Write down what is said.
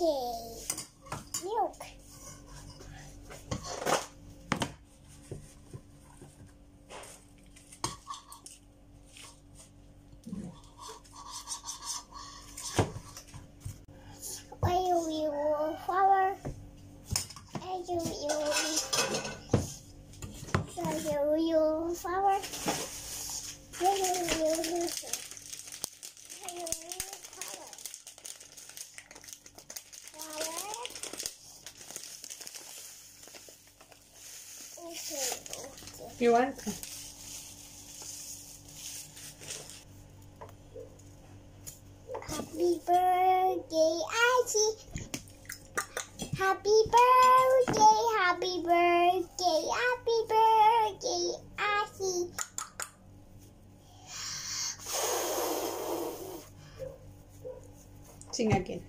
Okay, You're welcome. Happy birthday, Auntie. Happy birthday, happy birthday, happy birthday, Auntie. Sing again.